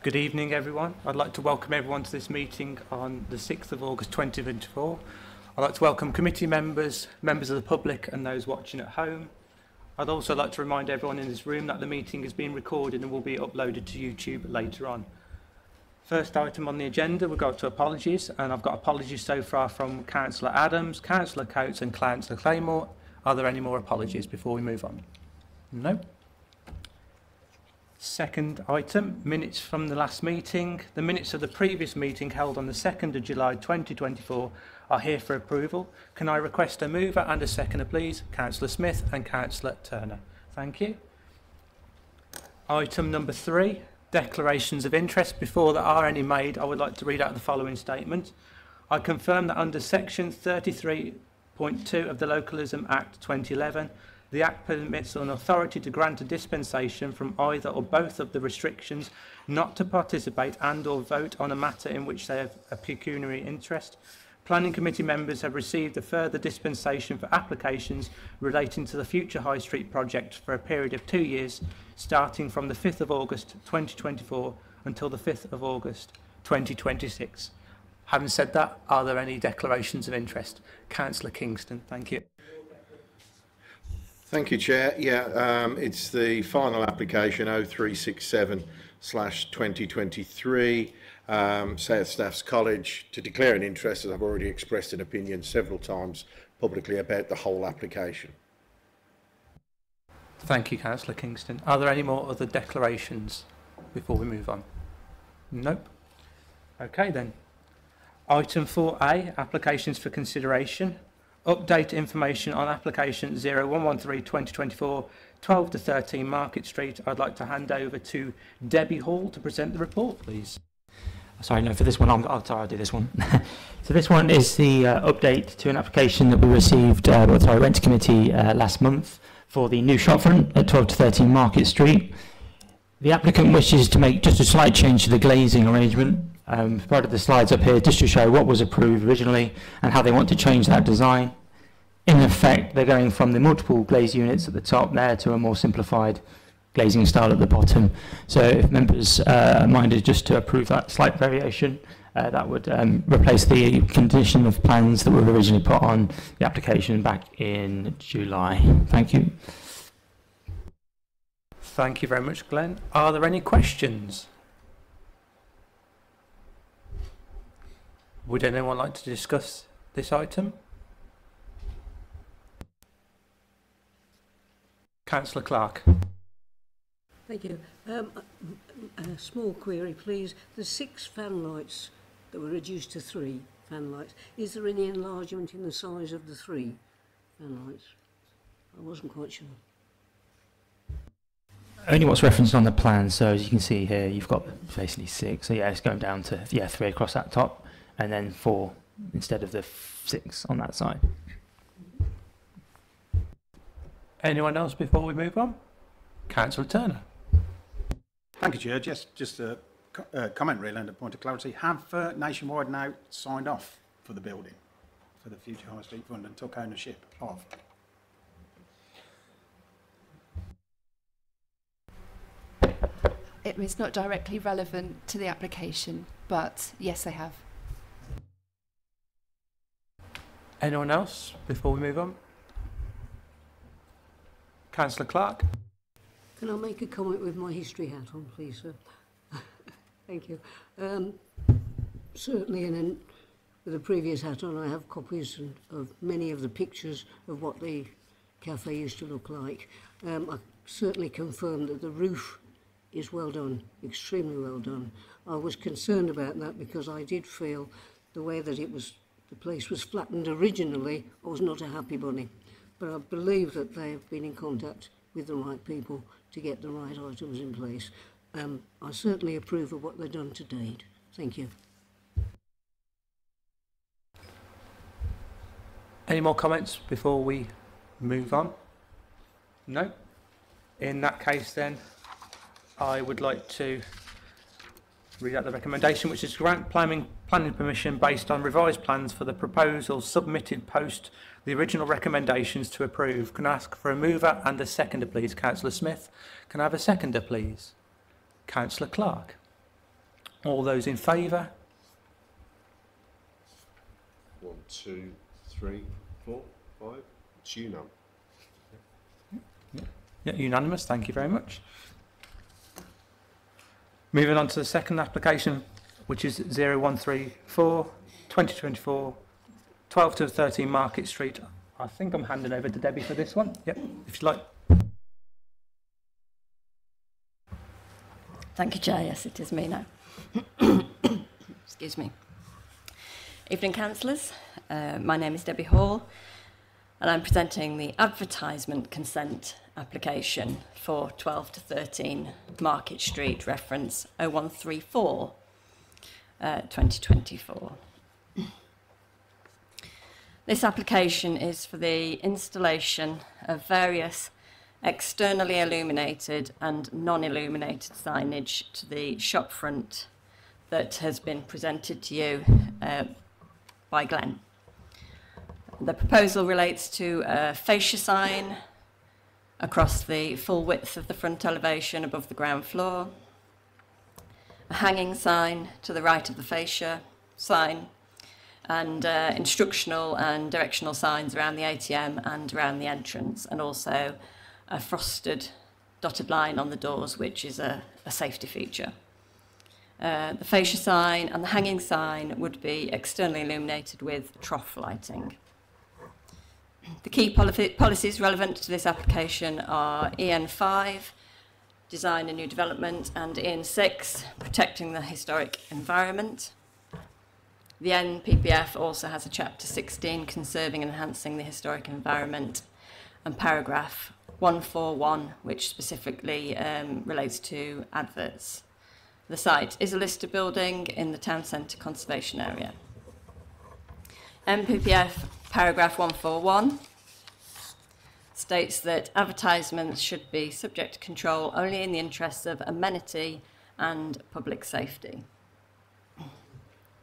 Good evening, everyone. I'd like to welcome everyone to this meeting on the 6th of August 2024. I'd like to welcome committee members, members of the public and those watching at home. I'd also like to remind everyone in this room that the meeting is being recorded and will be uploaded to YouTube later on. First item on the agenda, we've got to apologies, and I've got apologies so far from Councillor Adams, Councillor Coates and Councillor Claymore. Are there any more apologies before we move on? No. Second item, minutes from the last meeting. The minutes of the previous meeting held on the 2nd of July 2024 are here for approval. Can I request a mover and a seconder, please? Councillor Smith and Councillor Turner. Thank you. Item number three, declarations of interest. Before there are any made, I would like to read out the following statement. I confirm that under section 33.2 of the Localism Act 2011, the Act permits an authority to grant a dispensation from either or both of the restrictions not to participate and or vote on a matter in which they have a pecuniary interest. Planning Committee members have received a further dispensation for applications relating to the future High Street project for a period of two years, starting from the 5th of August 2024 until the 5th of August 2026. Having said that, are there any declarations of interest? Councillor Kingston, thank you. Thank you, Chair. Yeah, um, it's the final application 0367 slash 2023 um, South Staffs College to declare an interest, as I've already expressed an opinion several times publicly about the whole application. Thank you, Councillor Kingston. Are there any more other declarations before we move on? Nope. Okay then. Item 4A, applications for consideration. Update information on application 0113-2024, 12 to 13 Market Street. I'd like to hand over to Debbie Hall to present the report, please. Sorry, no, for this one, I'm, I'll, I'll do this one. so this one is the uh, update to an application that we received, uh, well, sorry, went to committee uh, last month for the new shopfront at 12 to 13 Market Street. The applicant wishes to make just a slight change to the glazing arrangement. Um, part of the slides up here just to show what was approved originally and how they want to change that design. In effect, they're going from the multiple glaze units at the top there to a more simplified glazing style at the bottom. So if members uh, minded just to approve that slight variation, uh, that would um, replace the condition of plans that were originally put on the application back in July. Thank you. Thank you very much, Glenn. Are there any questions? Would anyone like to discuss this item? Councillor Clark. Thank you. Um, a, a small query, please. The six fan lights that were reduced to three fan lights, is there any enlargement in the size of the three fan lights? I wasn't quite sure. Only what's referenced on the plan, so as you can see here, you've got basically six. So yeah, it's going down to yeah three across that top, and then four instead of the six on that side. Anyone else before we move on? Councillor Turner. Thank you, Chair. Just, just a uh, comment really and a point of clarity. Have uh, Nationwide now signed off for the building, for the Future High Street Fund and took ownership of? It is not directly relevant to the application, but yes, they have. Anyone else before we move on? Councillor Clark. Can I make a comment with my history hat on, please, sir? Thank you. Um, certainly, in an, with a previous hat on, I have copies of many of the pictures of what the cafe used to look like. Um, I certainly confirm that the roof is well done, extremely well done. I was concerned about that because I did feel the way that it was, the place was flattened originally, I was not a happy bunny. But I believe that they have been in contact with the right people to get the right items in place. Um, I certainly approve of what they've done to date. Thank you. Any more comments before we move on? No? In that case then, I would like to read out the recommendation, which is grant planning, planning permission based on revised plans for the proposals submitted post the original recommendations to approve. Can I ask for a mover and a seconder, please? Councillor Smith. Can I have a seconder, please? Councillor Clark. All those in favour? One, two, three, four, five. It's now. Yeah, unanimous, thank you very much. Moving on to the second application, which is 0134 2024 12 to 13 Market Street. I think I'm handing over to Debbie for this one. Yep, if you like. Thank you, Chair. Yes, it is me now. Excuse me. Evening, councillors. Uh, my name is Debbie Hall, and I'm presenting the advertisement consent application for 12 to 13 Market Street, reference 0134 uh, 2024. This application is for the installation of various externally illuminated and non-illuminated signage to the shop front that has been presented to you uh, by Glenn. The proposal relates to a fascia sign across the full width of the front elevation above the ground floor, a hanging sign to the right of the fascia sign, and uh, instructional and directional signs around the ATM and around the entrance, and also a frosted dotted line on the doors, which is a, a safety feature. Uh, the fascia sign and the hanging sign would be externally illuminated with trough lighting. The key poli- policies relevant to this application are EN5, design and new development, and EN6, protecting the historic environment. The NPPF also has a chapter 16, conserving and enhancing the historic environment, and paragraph 141, which specifically um, relates to adverts. The site is a listed building in the town centre conservation area. NPPF paragraph 141 states that advertisements should be subject to control only in the interests of amenity and public safety.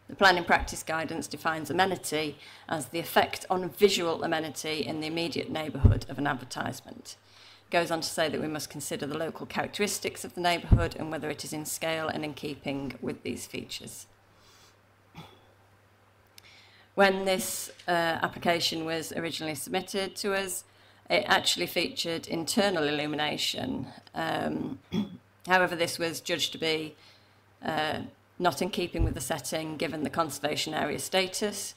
The planning practice guidance defines amenity as the effect on visual amenity in the immediate neighbourhood of an advertisement. It goes on to say that we must consider the local characteristics of the neighbourhood and whether it is in scale and in keeping with these features. When this uh, application was originally submitted to us, it actually featured internal illumination. Um, however, this was judged to be uh, not in keeping with the setting given the conservation area status.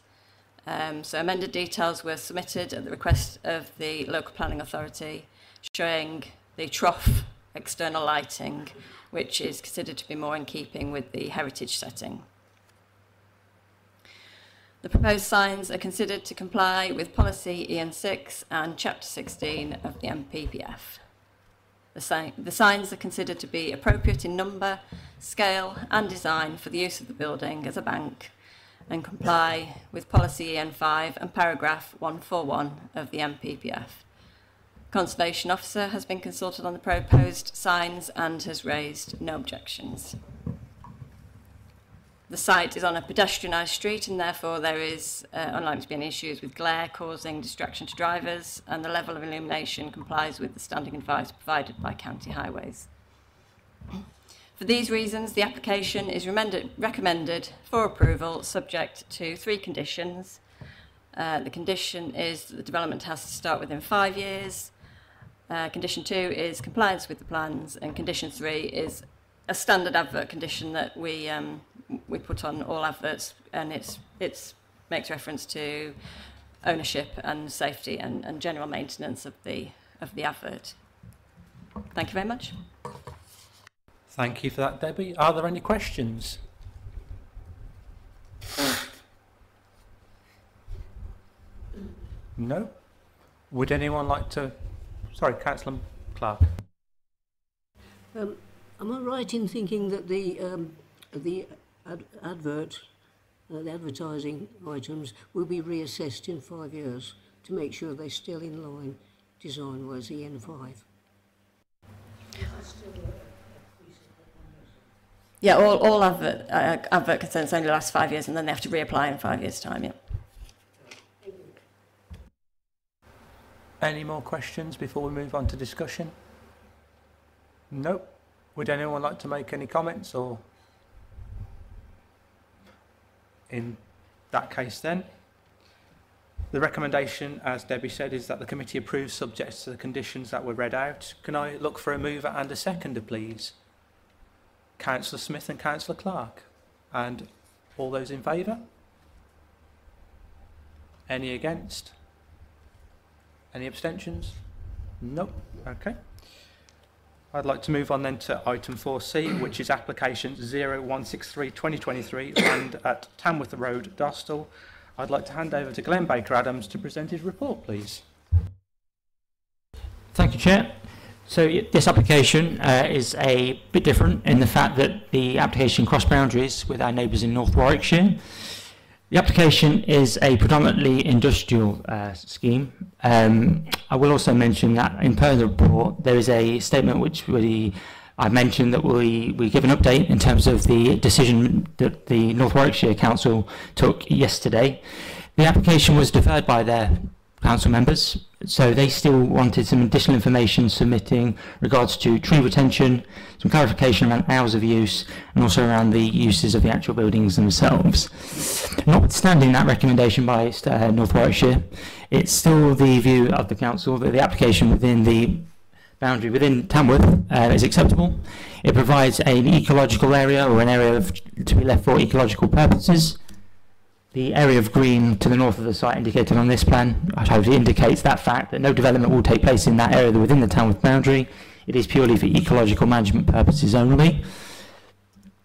Um, so amended details were submitted at the request of the local planning authority showing the trough external lighting, which is considered to be more in keeping with the heritage setting. The proposed signs are considered to comply with policy EN6 and chapter 16 of the NPPF. The, si- the signs are considered to be appropriate in number, scale and design for the use of the building as a bank and comply with policy EN5 and paragraph 141 of the NPPF. Conservation officer has been consulted on the proposed signs and has raised no objections. The site is on a pedestrianised street and therefore there is uh, unlikely to be any issues with glare causing distraction to drivers and the level of illumination complies with the standing advice provided by county highways. For these reasons, the application is recommended for approval subject to three conditions. Uh, the condition is that the development has to start within five years. Uh, condition two is compliance with the plans, and condition three is a standard advert condition that we um, we put on all adverts, and it's it's makes reference to ownership and safety and, and general maintenance of the of the advert. Thank you very much. Thank you for that, Debbie. Are there any questions? No? Would anyone like to... Sorry, Councillor Clark. Um, am I right in thinking that the um, the ad- advert, uh, the advertising items will be reassessed in five years to make sure they're still in line design-wise, EN5? Yeah, all, all advert, uh, advert consents only last five years and then they have to reapply in five years' time, yeah. Any more questions before we move on to discussion? Nope. Would anyone like to make any comments or... In that case then, the recommendation, as Debbie said, is that the committee approves subject to the conditions that were read out. Can I look for a mover and a seconder, please? Councillor Smith and Councillor Clark. And all those in favour? Any against? Any abstentions? Nope. Okay. I'd like to move on then to item 4C, which is application 0163-2023 land at Tamworth Road, Dosthill. I'd like to hand over to Glenn Baker Adams to present his report, please. Thank you, Chair. So this application uh, is a bit different in the fact that the application cross boundaries with our neighbours in North Warwickshire. The application is a predominantly industrial uh, scheme. Um, I will also mention that in per the report there is a statement which we I mentioned that we, we give an update in terms of the decision that the North Warwickshire Council took yesterday. The application was deferred by their council members, so they still wanted some additional information submitting regards to tree retention, some clarification around hours of use, and also around the uses of the actual buildings themselves. Notwithstanding that recommendation by uh, North Warwickshire, it's still the view of the council that the application within the boundary within Tamworth uh, is acceptable. It provides an ecological area or an area of, to be left for ecological purposes. The area of green to the north of the site indicated on this plan hopefully indicates that fact that no development will take place in that area within the town with boundary. It is purely for ecological management purposes only.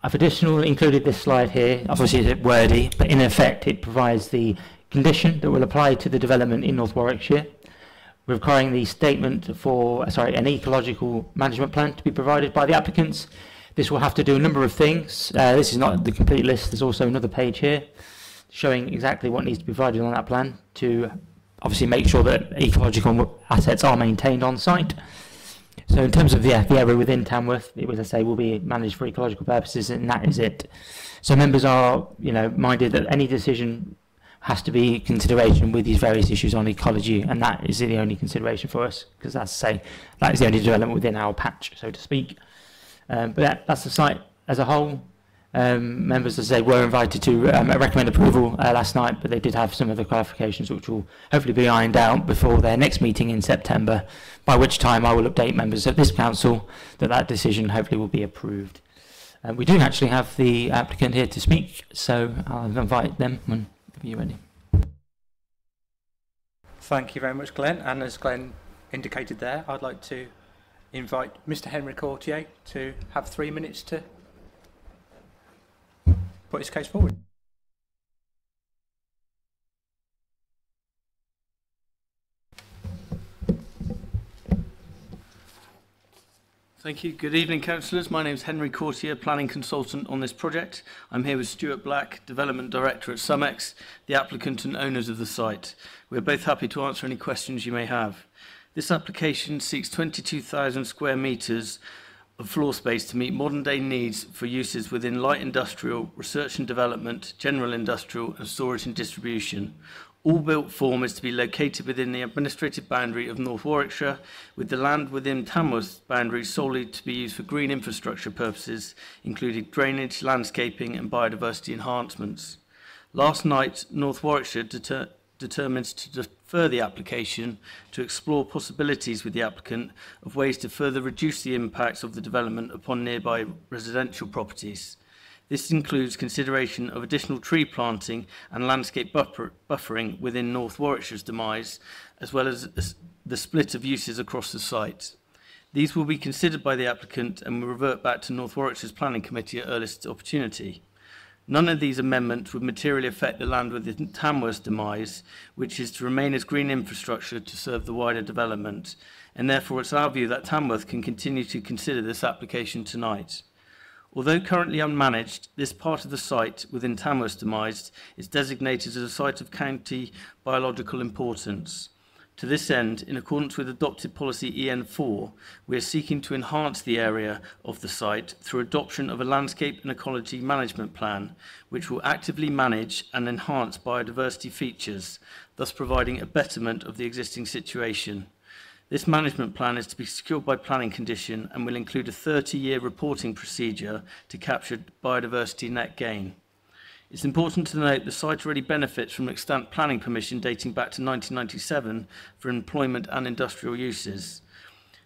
I've additionally included this slide here, obviously it's a bit wordy, but in effect it provides the condition that will apply to the development in North Warwickshire requiring the statement for, uh, sorry, an ecological management plan to be provided by the applicants. This will have to do a number of things. Uh, this is not the complete list. There's also another page here showing exactly what needs to be provided on that plan to obviously make sure that ecological assets are maintained on site. So in terms of yeah, the area within Tamworth, it was, I say, will be managed for ecological purposes, and that is it. So members are, you know, minded that any decision has to be consideration with these various issues on ecology, and that is the only consideration for us, because as I say, that is the only development within our patch, so to speak. Um, but that, that's the site as a whole. Um, members, as I say, were invited to um, recommend approval uh, last night, but they did have some of the clarifications which will hopefully be ironed out before their next meeting in September, by which time I will update members of this council that that decision hopefully will be approved. Uh, we do actually have the applicant here to speak, so I'll invite them when you're ready. Thank you very much, Glenn. And as Glenn indicated there, I'd like to invite Mr. Henry Courtier to have three minutes to put his case forward. Thank you. Good evening, councillors. My name is Henry Courtier, planning consultant on this project. I'm here with Stuart Black, development director at Sumex, the applicant and owners of the site. We're both happy to answer any questions you may have. This application seeks 22,000 square metres of floor space to meet modern day needs for uses within light industrial, research and development, general industrial and storage and distribution. All built form is to be located within the administrative boundary of North Warwickshire, with the land within Tamworth boundary solely to be used for green infrastructure purposes, including drainage, landscaping and biodiversity enhancements. Last night, North Warwickshire determined determined to defer the application to explore possibilities with the applicant of ways to further reduce the impacts of the development upon nearby residential properties. This includes consideration of additional tree planting and landscape buffer buffering within North Warwickshire's demise, as well as the split of uses across the site. These will be considered by the applicant and will revert back to North Warwickshire's Planning Committee at earliest opportunity. None of these amendments would materially affect the land within Tamworth's demise, which is to remain as green infrastructure to serve the wider development, and therefore it's our view that Tamworth can continue to consider this application tonight. Although currently unmanaged, this part of the site within Tamworth demise is designated as a site of county biological importance. To this end, in accordance with adopted policy EN4, we are seeking to enhance the area of the site through adoption of a landscape and ecology management plan, which will actively manage and enhance biodiversity features, thus providing a betterment of the existing situation. This management plan is to be secured by planning condition and will include a 30-year reporting procedure to capture biodiversity net gain. It's important to note the site already benefits from extant planning permission dating back to 1997 for employment and industrial uses.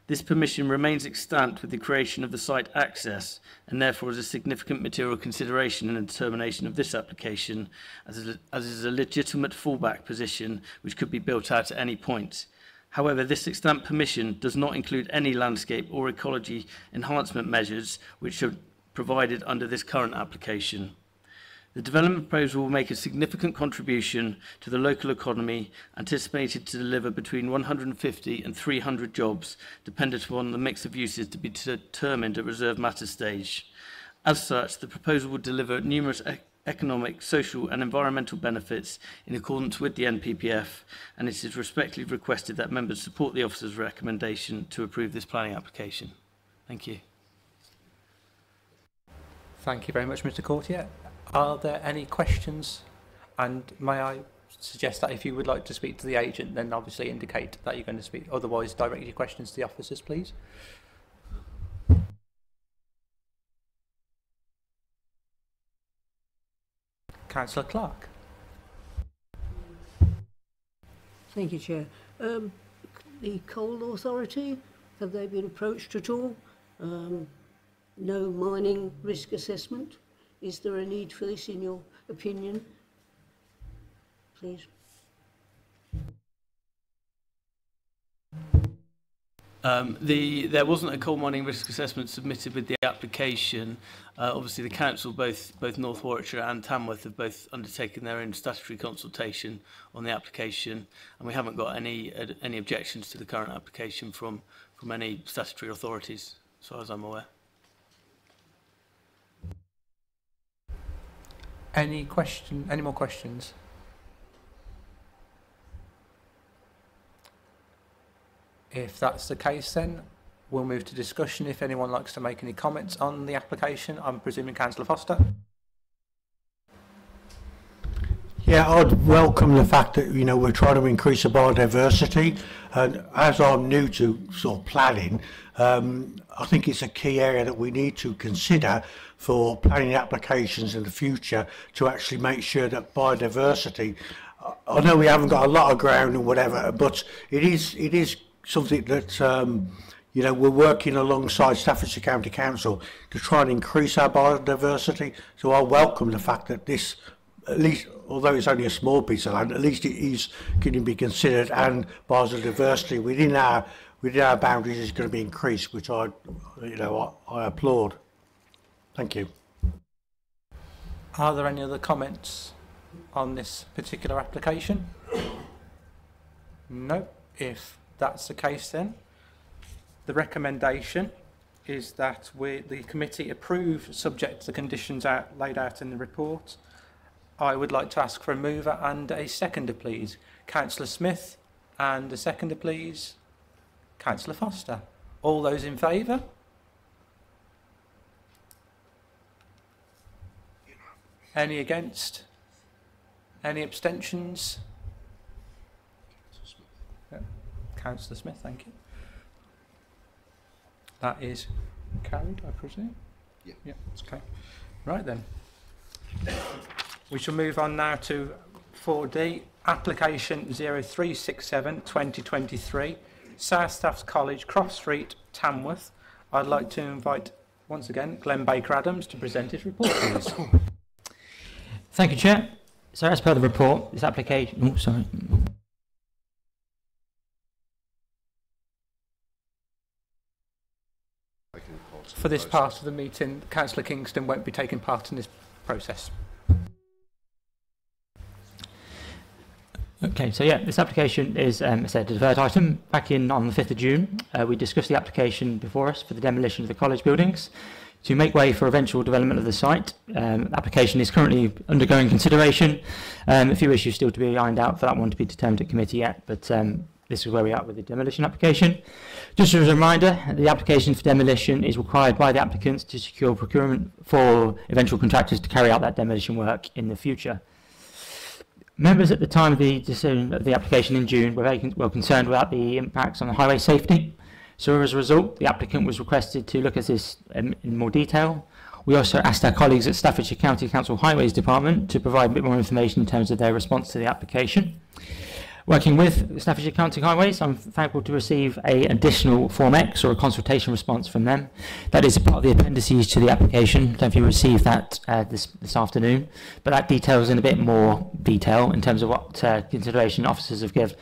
This permission remains extant with the creation of the site access and therefore is a significant material consideration in the determination of this application as, a, as is a legitimate fallback position which could be built out at any point. However, this extant permission does not include any landscape or ecology enhancement measures which are provided under this current application. The development proposal will make a significant contribution to the local economy, anticipated to deliver between 150 and 300 jobs, dependent upon the mix of uses to be determined at reserve matter stage. As such, the proposal will deliver numerous economic, social and environmental benefits in accordance with the NPPF, and it is respectfully requested that members support the officer's recommendation to approve this planning application. Thank you. Thank you very much, Mr Courtier. Are there any questions? And may I suggest that if you would like to speak to the agent, then obviously indicate that you're going to speak. Otherwise, direct your questions to the officers, please. Councillor Clark. Thank you, Chair. Um, the Coal Authority, have they been approached at all? Um, no mining risk assessment? Is there a need for this in your opinion? Please. Um, the, there wasn't a coal mining risk assessment submitted with the application. Uh, obviously, the council, both both North Warwickshire and Tamworth, have both undertaken their own statutory consultation on the application, and we haven't got any uh, any objections to the current application from from any statutory authorities, as far as I'm aware. Any question? Any more questions? If that's the case, then we'll move to discussion. If anyone likes to make any comments on the application, I'm presuming Councillor Foster. Yeah, I'd welcome the fact that you know we're trying to increase the biodiversity, and as I'm new to sort of planning, um, I think it's a key area that we need to consider for planning applications in the future to actually make sure that biodiversity. I know we haven't got a lot of ground or whatever, but it is it is something that um, you know we're working alongside Staffordshire County Council to try and increase our biodiversity. So I welcome the fact that this, at least although it's only a small piece of land, at least it is going to be considered and biodiversity within our within our boundaries is going to be increased, which I you know I, I applaud. Thank you. Are there any other comments on this particular application? No. If that's the case then, the recommendation is that we, the committee approve subject to the conditions out, laid out in the report. I would like to ask for a mover and a seconder, please. Councillor Smith and a seconder, please. Councillor Foster. All those in favour? Any against? Any abstentions? Yeah. Councillor Smith, thank you. That is carried, I presume? Yeah. Yeah, okay. Right then. We shall move on now to 4D, application 0367 2023, South Staffs College, Croft Street, Tamworth. I'd like to invite once again Glenn Baker Adams to present his report, please. Thank you, Chair. So as per the report, this application... Oh, sorry. For this part of the meeting, Councillor Kingston won't be taking part in this process. Okay, so yeah, this application is, um, I said, a deferred item. Back in on the 5th of June, uh, we discussed the application before us for the demolition of the college buildings. To make way for eventual development of the site, um, application is currently undergoing consideration. Um, a few issues still to be ironed out for that one to be determined at committee yet, but um, this is where we are with the demolition application. Just as a reminder, the application for demolition is required by the applicants to secure procurement for eventual contractors to carry out that demolition work in the future. Members at the time of the decision of the application in June were very con concerned about the impacts on highway safety. So as a result, the applicant was requested to look at this um, in more detail. We also asked our colleagues at Staffordshire County Council Highways Department to provide a bit more information in terms of their response to the application. Working with Staffordshire County Highways, I'm thankful to receive a additional Form X or a consultation response from them. That is a part of the appendices to the application. Don't know if you received that uh, this, this afternoon, but that details in a bit more detail in terms of what uh, consideration officers have give,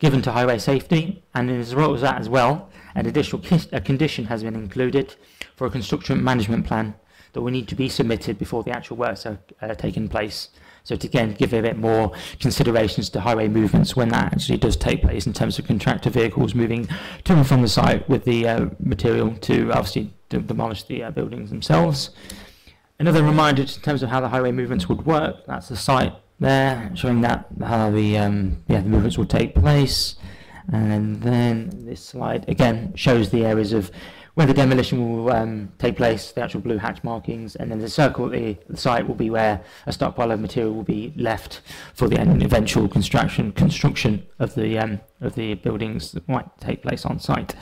given to highway safety. And as well as that as well, an additional a condition has been included for a construction management plan that will need to be submitted before the actual works are uh, taking place. So to again give a bit more considerations to highway movements when that actually does take place in terms of contractor vehicles moving to and from the site with the uh, material to obviously demolish the uh, buildings themselves. Another reminder in terms of how the highway movements would work. That's the site there, showing that how the um, yeah the movements will take place. And then this slide again shows the areas of where the demolition will um, take place, the actual blue hatch markings, and then the circle at the, site will be where a stockpile of material will be left for the eventual construction construction of the um, of the buildings that might take place on site.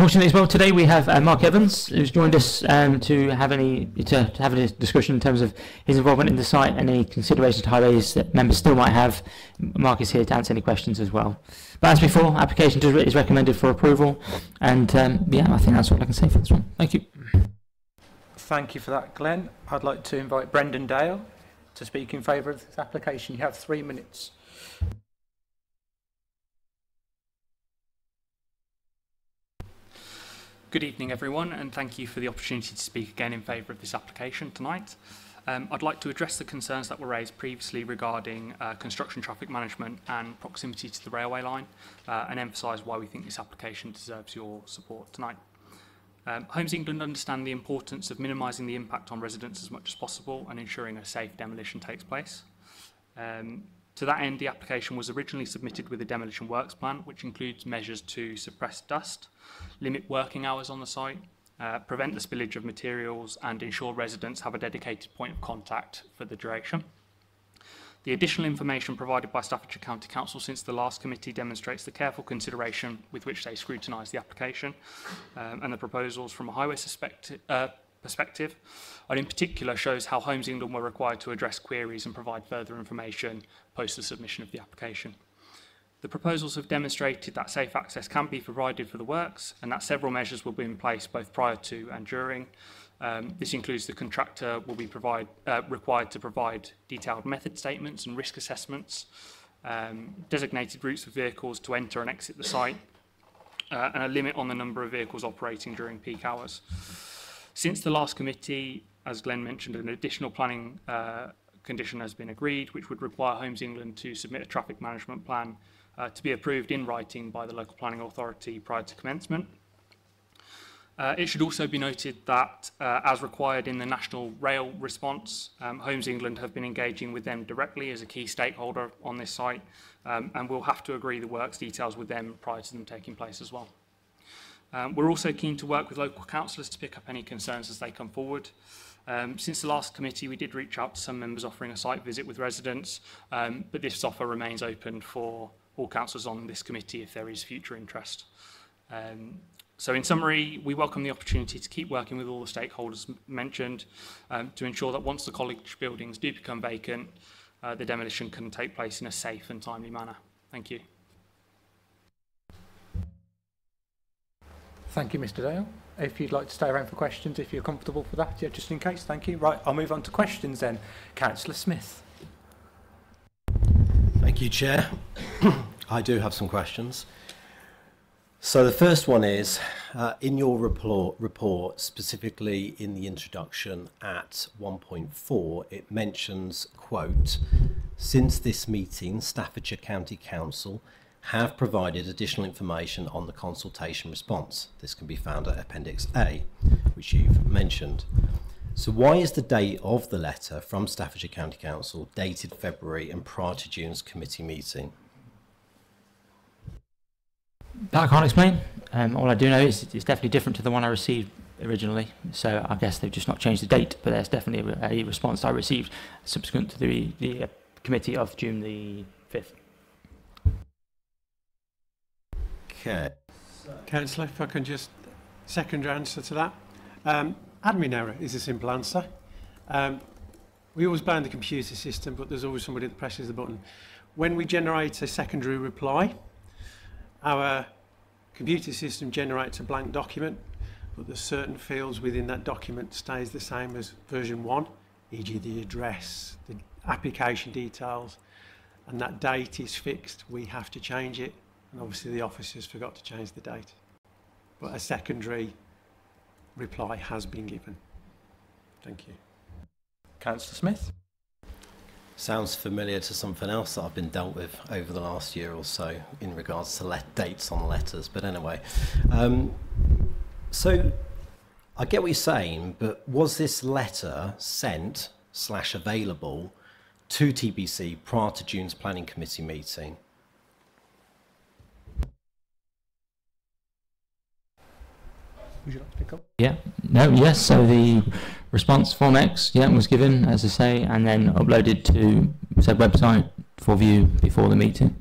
Fortunately, as well, today we have uh, Mark Evans, who's joined us um, to have any to, to have a discussion in terms of his involvement in the site and any considerations to highways that members still might have. Mark is here to answer any questions as well. But as before, application is recommended for approval, and um, yeah, I think that's all I can say for this one. Thank you. Thank you for that, Glenn. I'd like to invite Brendan Dale to speak in favour of this application. You have three minutes. Good evening, everyone, and thank you for the opportunity to speak again in favour of this application tonight. Um, I'd like to address the concerns that were raised previously regarding uh, construction traffic management and proximity to the railway line uh, and emphasise why we think this application deserves your support tonight. Um, Homes England understand the importance of minimising the impact on residents as much as possible and ensuring a safe demolition takes place. Um, To that end, the application was originally submitted with a demolition works plan, which includes measures to suppress dust, limit working hours on the site, uh, prevent the spillage of materials, and ensure residents have a dedicated point of contact for the duration. The additional information provided by Staffordshire County Council since the last committee demonstrates the careful consideration with which they scrutinise the application um, and the proposals from a highway uh, perspective, and in particular shows how Homes England were required to address queries and provide further information post the submission of the application. The proposals have demonstrated that safe access can be provided for the works and that several measures will be in place both prior to and during. Um, this includes the contractor will be provide, uh, required to provide detailed method statements and risk assessments, um, designated routes for vehicles to enter and exit the site, uh, and a limit on the number of vehicles operating during peak hours. Since the last committee, as Glenn mentioned, an additional planning uh, condition has been agreed, which would require Homes England to submit a traffic management plan uh, to be approved in writing by the local planning authority prior to commencement. Uh, it should also be noted that, uh, as required in the Network Rail response, um, Homes England have been engaging with them directly as a key stakeholder on this site, um, and we'll have to agree the works details with them prior to them taking place as well. Um, we're also keen to work with local councillors to pick up any concerns as they come forward. Um, since the last committee, we did reach out to some members offering a site visit with residents, um, but this offer remains open for all councillors on this committee if there is future interest. Um, so in summary, we welcome the opportunity to keep working with all the stakeholders mentioned um, to ensure that once the college buildings do become vacant, uh, the demolition can take place in a safe and timely manner. Thank you. Thank you, Mr Dale. If you'd like to stay around for questions, if you're comfortable for that, yeah, just in case. Thank you. Right, I'll move on to questions then. Councillor Smith. Thank you, Chair. I do have some questions. So the first one is, uh, in your report, report, specifically in the introduction at 1.4, it mentions, quote, since this meeting, Staffordshire County Council have provided additional information on the consultation response. This can be found at Appendix A, which you've mentioned. So why is the date of the letter from Staffordshire County Council dated February and prior to June's committee meeting? That I can't explain. Um, all I do know is it's definitely different to the one I received originally. So I guess they've just not changed the date, but there's definitely a, response I received subsequent to the, the uh, committee of June the 5th. Okay. Councillor, if I can just second your answer to that. Um, Admin error is a simple answer. Um, we always blame the computer system, but there's always somebody that presses the button. When we generate a secondary reply, our computer system generates a blank document, but the certain fields within that document stays the same as version 1, e.g. the address, the application details, and that date is fixed. We have to change it, and obviously the officers forgot to change the date. But a secondary reply has been given. Thank you. Councillor Smith. Sounds familiar to something else that I've been dealt with over the last year or so in regards to let dates on letters. But anyway, um, so I get what you're saying, but was this letter sent slash available to TBC prior to June's planning committee meeting? Would you like to pick up? Yeah, no, yes. So the response form X, yeah, was given, as I say, and then uploaded to said website for view before the meeting.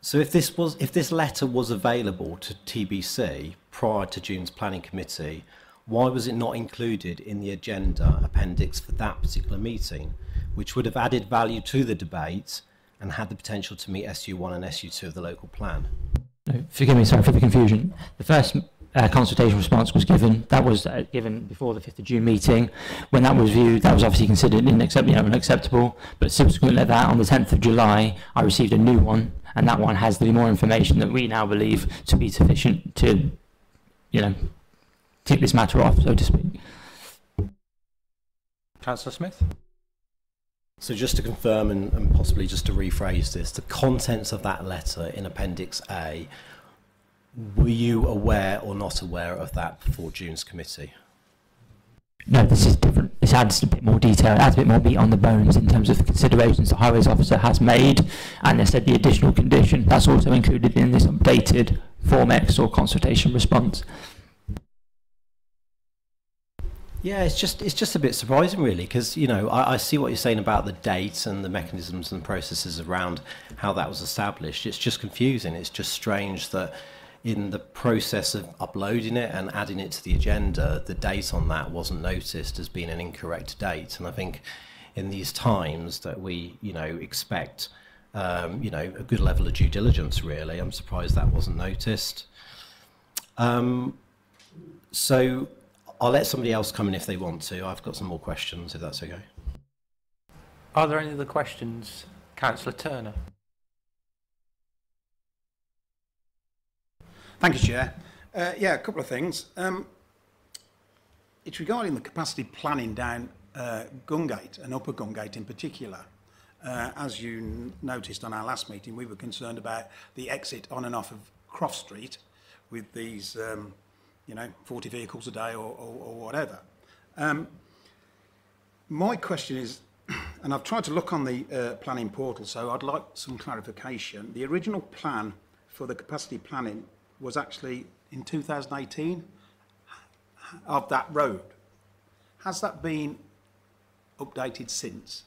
So if this was if this letter was available to TBC prior to June's planning committee, why was it not included in the agenda appendix for that particular meeting, which would have added value to the debate and had the potential to meet SU1 and SU2 of the local plan? No, forgive me, sorry for the confusion. The first uh, consultation response was given. That was uh, given before the 5th of June meeting. When that was viewed, that was obviously considered inaccept- you know, unacceptable. But subsequently to that, on the 10th of July, I received a new one, and that one has the more information that we now believe to be sufficient to, you know, tick this matter off, so to speak. Councillor Smith. So just to confirm and, and possibly just to rephrase this, the contents of that letter in Appendix A, were you aware or not aware of that before June's committee? No, this is different. This adds a bit more detail, it adds a bit more meat on the bones in terms of the considerations the highways officer has made, and they said the additional condition that's also included in this updated Form X or consultation response. Yeah, it's just it's just a bit surprising, really, because you know I, I see what you're saying about the dates and the mechanisms and processes around how that was established. It's just confusing. It's just strange that in the process of uploading it and adding it to the agenda, the date on that wasn't noticed as being an incorrect date. And I think in these times that we you know expect um, you know a good level of due diligence. Really, I'm surprised that wasn't noticed. Um, so I'll let somebody else come in if they want to. I've got some more questions, if that's okay. Are there any other questions? Councillor Turner. Thank you, Chair. Uh, yeah, a couple of things. Um, it's regarding the capacity planning down uh, Gungate and Upper Gungate in particular. Uh, as you n- noticed on our last meeting, we were concerned about the exit on and off of Croft Street with these um, you know, 40 vehicles a day or, or, or whatever. Um, my question is, and I've tried to look on the uh, planning portal, so I'd like some clarification. The original plan for the capacity planning was actually in 2018 of that road. Has that been updated since?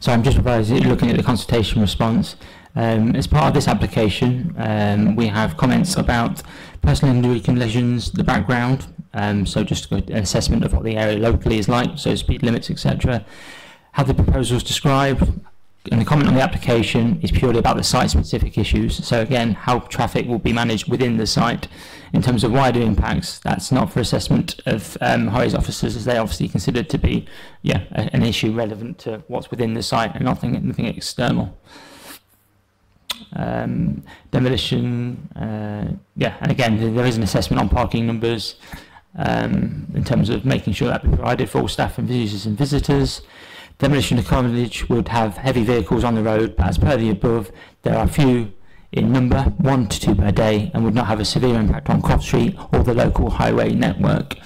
So I'm just looking at the consultation response. Um, as part of this application, um, we have comments about personal injury conditions, the background, um, so just an assessment of what the area locally is like, so speed limits, etc. How the proposal is described, and the comment on the application is purely about the site-specific issues. So again, how traffic will be managed within the site. In terms of wider impacts, that's not for assessment of um, highways officers, as they obviously considered to be, yeah, a, an issue relevant to what's within the site and nothing, nothing external. Um, demolition, uh, yeah, and again, there is an assessment on parking numbers um, in terms of making sure that be provided for all staff and users and visitors. Demolition of college would have heavy vehicles on the road, but as per the above, there are few in number, one to two per day, and would not have a severe impact on Croft Street or the local highway network.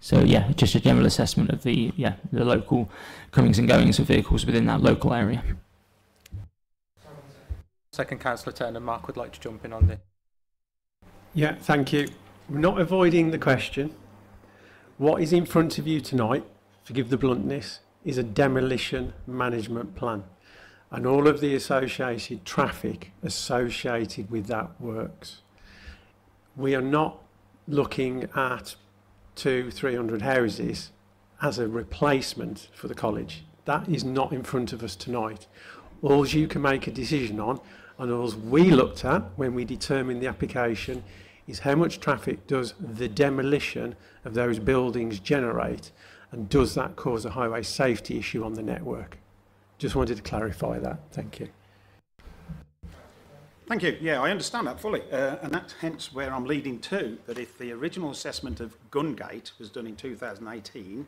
So yeah, just a general assessment of the yeah the local comings and goings of vehicles within that local area. Second, Councillor Turner. Mark would like to jump in on this. Yeah, thank you. We're not avoiding the question. What is in front of you tonight forgive the bluntness, is a demolition management plan. And all of the associated traffic associated with that works. We are not looking at two, 300 houses as a replacement for the college. That is not in front of us tonight. All you can make a decision on, and all we looked at when we determined the application, is how much traffic does the demolition of those buildings generate, and does that cause a highway safety issue on the network? Just wanted to clarify that. Thank you. Thank you. Yeah, I understand that fully. Uh, and that's hence where I'm leading to, that if the original assessment of Gungate was done in 2018,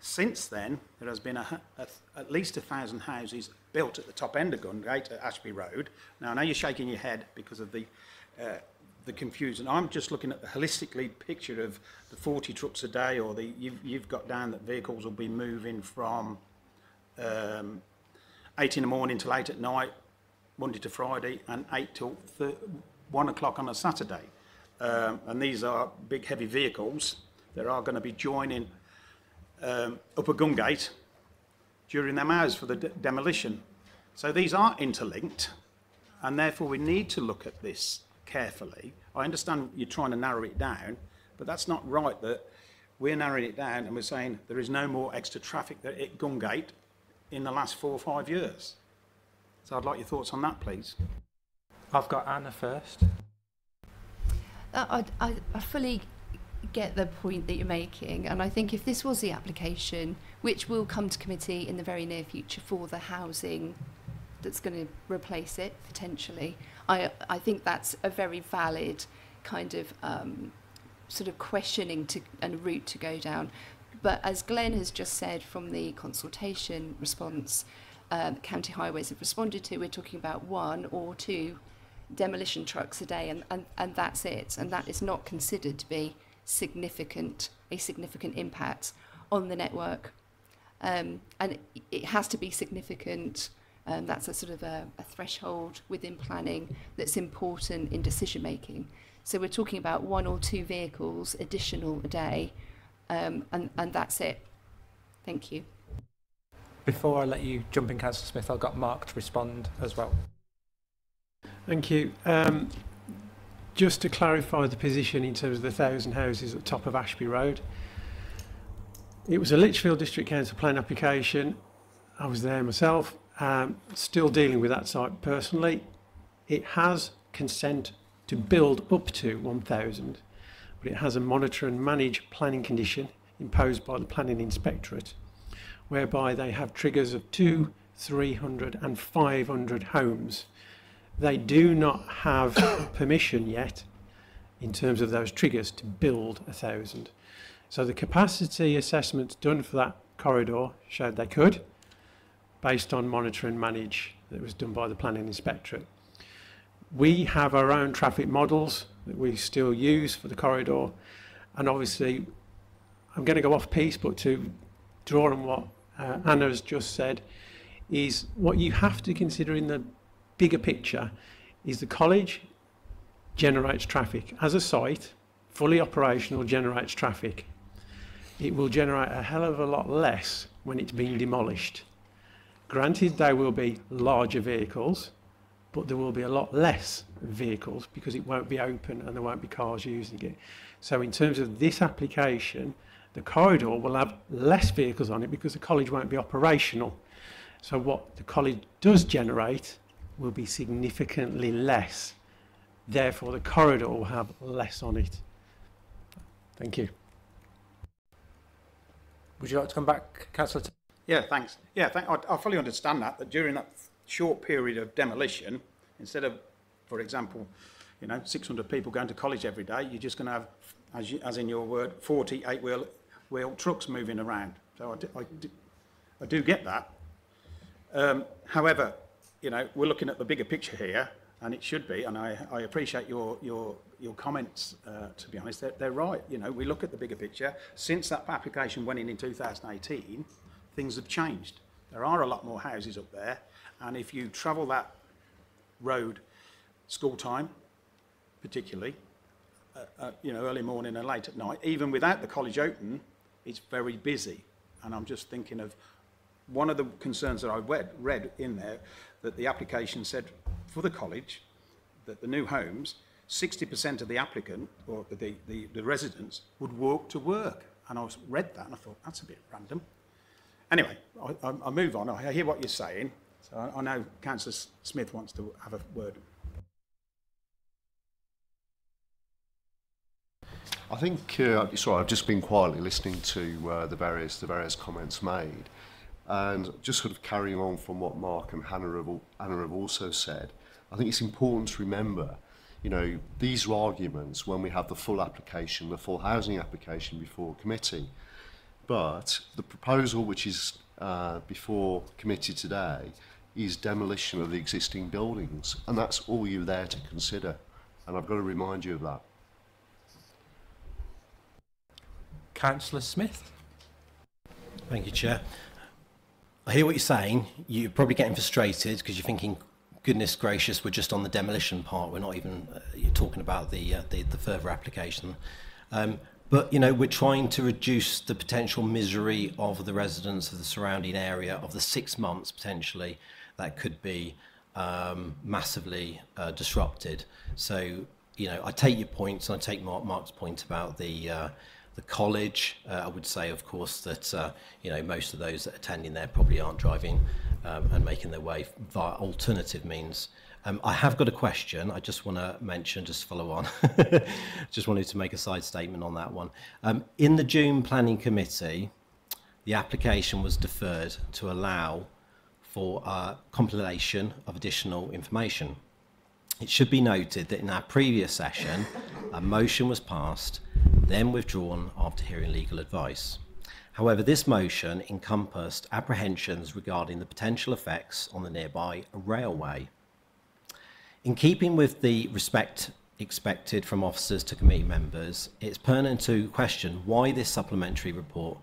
since then, there has been a, a, at least a thousand houses built at the top end of Gungate at Ashby Road. Now, I know you're shaking your head because of the, uh, the confusion. I'm just looking at the holistically picture of the 40 trucks a day, or the you've, you've got down that vehicles will be moving from um, 8 in the morning till 8 at night, Monday to Friday, and 8 till 1 o'clock on a Saturday. Um, and these are big, heavy vehicles that are going to be joining um, Upper Gungate during them hours for the de demolition. So these are interlinked, and therefore we need to look at this carefully. I understand you're trying to narrow it down, but that's not right that we're narrowing it down and we're saying there is no more extra traffic at Gungate in the last four or five years. So I'd like your thoughts on that, please. I've got Anna first. Uh, I, I, I fully get the point that you're making, and I think if this was the application, which will come to committee in the very near future for the housing that's going to replace it potentially, I I think that's a very valid kind of um, sort of questioning to and route to go down. But as Glenn has just said from the consultation response, uh, county highways have responded to, we're talking about one or two demolition trucks a day, and, and, and that's it. And that is not considered to be significant, a significant impact on the network. Um, and it has to be significant. Um, that's a sort of a, a threshold within planning that's important in decision making. So we're talking about one or two vehicles additional a day, um, and, and that's it. Thank you. Before I let you jump in, Councillor Smith, I've got Mark to respond as well. Thank you. Um, just to clarify the position in terms of the thousand houses at the top of Ashby Road, it was a Lichfield District Council plan application. I was there myself, um, still dealing with that site personally. It has consent to build up to 1,000, but it has a monitor and manage planning condition imposed by the Planning Inspectorate, whereby they have triggers of two, 300 and 500 homes they do not have permission yet in terms of those triggers to build a thousand. So the capacity assessments done for that corridor showed they could, based on monitor and manage that was done by the planning inspectorate. We have our own traffic models that we still use for the corridor, and obviously, I'm going to go off piece, but to draw on what uh, has just said, is what you have to consider in the bigger picture is the college generates traffic. As a site, fully operational generates traffic. It will generate a hell of a lot less when it's being demolished. Granted, there will be larger vehicles, but there will be a lot less vehicles because it won't be open and there won't be cars using it. So in terms of this application, the corridor will have less vehicles on it because the college won't be operational. So what the college does generate will be significantly less. Therefore, the corridor will have less on it. Thank you. Would you like to come back, Councillor? Yeah, thanks. Yeah, thank, I, I fully understand that, that during that short period of demolition, instead of, for example, you know, 600 people going to college every day, you're just going to have, as, you, as in your word, 40 eight-wheel wheel trucks moving around. So I do, I do, I do get that. Um, however, you know, we're looking at the bigger picture here, and it should be, and I, I appreciate your, your, your comments, uh, to be honest, they're, they're right. You know, we look at the bigger picture. Since that application went in in 2018, things have changed. There are a lot more houses up there, and if you travel that road school time, particularly, uh, uh, you know, early morning and late at night, even without the college open, it's very busy. And I'm just thinking of one of the concerns that I read, read in there that the application said for the college that the new homes, 60% of the applicant or the, the, the residents would walk to work. And I was, read that and I thought, that's a bit random. Anyway, I, I, I move on. I hear what you're saying. So I, I know Councillor Smith wants to have a word. I think, uh, sorry, I've just been quietly listening to uh, the various the various comments made, and just sort of carrying on from what Mark and Hannah have, Hannah have also said. I think it's important to remember, you know, these are arguments when we have the full application, the full housing application before committee. But the proposal which is uh, before committee today is demolition of the existing buildings, and that's all you're there to consider. And I've got to remind you of that. Councillor Smith. Thank you, Chair. I hear what you're saying. You're probably getting frustrated because you're thinking, goodness gracious, we're just on the demolition part. We're not even uh, you're talking about the, uh, the the further application. Um, but you know, we're trying to reduce the potential misery of the residents of the surrounding area of the six months potentially that could be um, massively uh, disrupted. So you know, I take your points and I take Mark, Mark's point about the uh, the college. Uh, I would say, of course, that uh, you know most of those that attending there probably aren't driving um, and making their way via alternative means. Um, I have got a question. I just want to mention, just follow on. just wanted to make a side statement on that one. Um, in the June Planning Committee, the application was deferred to allow for uh, compilation of additional information. It should be noted that in our previous session, a motion was passed, then withdrawn after hearing legal advice. However, this motion encompassed apprehensions regarding the potential effects on the nearby railway. In keeping with the respect expected from officers to committee members, it's pertinent to question why this supplementary report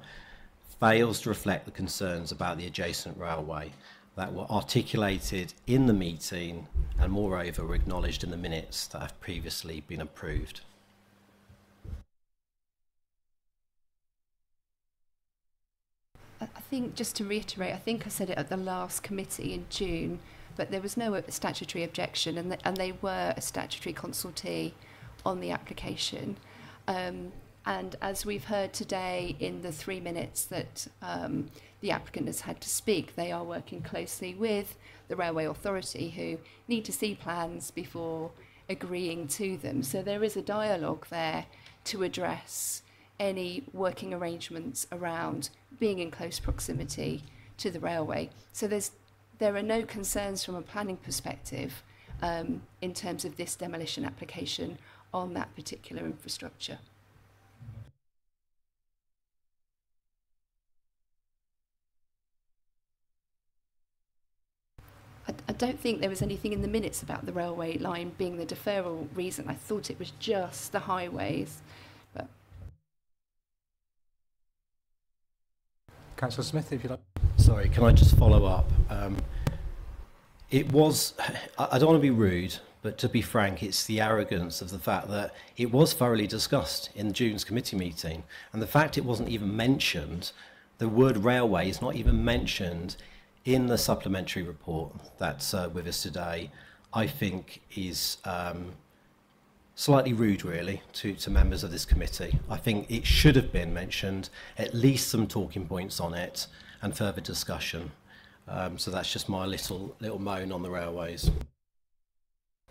fails to reflect the concerns about the adjacent railway that were articulated in the meeting and moreover were acknowledged in the minutes that have previously been approved. I I think, just to reiterate, I think I said it at the last committee in June, but there was no statutory objection and, th and they were a statutory consultee on the application. Um, and as we've heard today in the three minutes that um, the applicant has had to speak, they are working closely with the Railway Authority who need to see plans before agreeing to them. So there is a dialogue there to address any working arrangements around being in close proximity to the railway. So there's there are no concerns from a planning perspective um, in terms of this demolition application on that particular infrastructure. I, don't think there was anything in the minutes about the railway line being the deferral reason. I thought it was just the highways. Councillor Smith, if you like. Sorry, can I just follow up? Um, it was, I don't want to be rude, but to be frank, it's the arrogance of the fact that it was thoroughly discussed in June's committee meeting. And the fact it wasn't even mentioned, the word railway is not even mentioned in the supplementary report that's uh, with us today, I think is um, slightly rude, really, to, to members of this committee. I think it should have been mentioned, at least some talking points on it, and further discussion. Um, so that's just my little little moan on the railways.